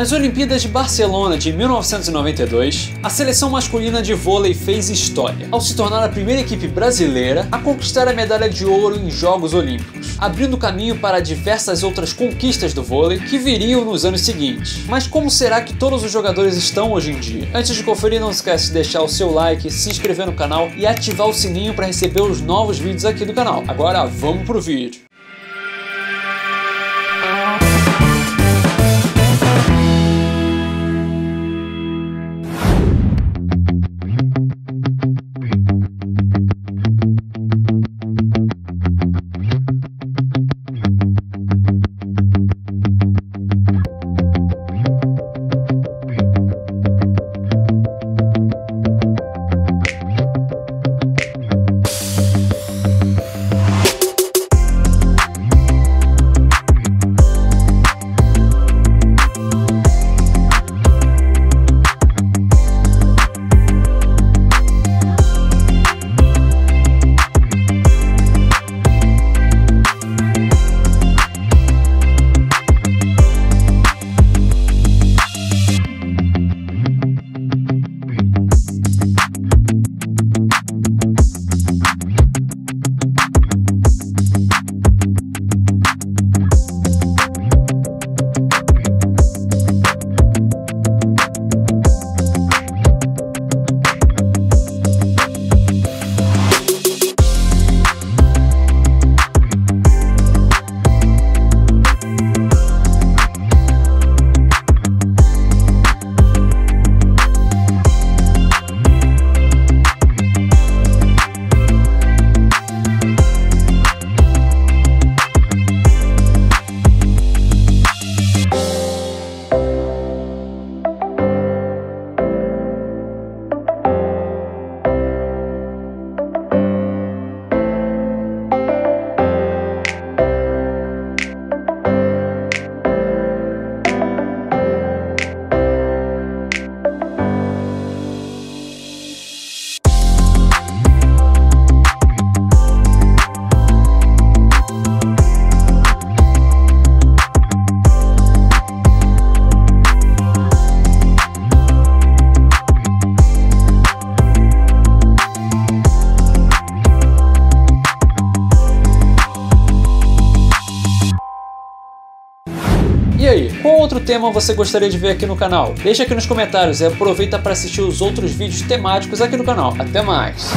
Nas Olimpíadas de Barcelona de 1992, a seleção masculina de vôlei fez história, ao se tornar a primeira equipe brasileira a conquistar a medalha de ouro em Jogos Olímpicos, abrindo caminho para diversas outras conquistas do vôlei que viriam nos anos seguintes. Mas como será que todos os jogadores estão hoje em dia? Antes de conferir, não esquece de deixar o seu like, se inscrever no canal e ativar o sininho para receber os novos vídeos aqui do canal. Agora vamos pro vídeo. E aí, qual outro tema você gostaria de ver aqui no canal? Deixa aqui nos comentários e aproveita para assistir os outros vídeos temáticos aqui no canal. Até mais!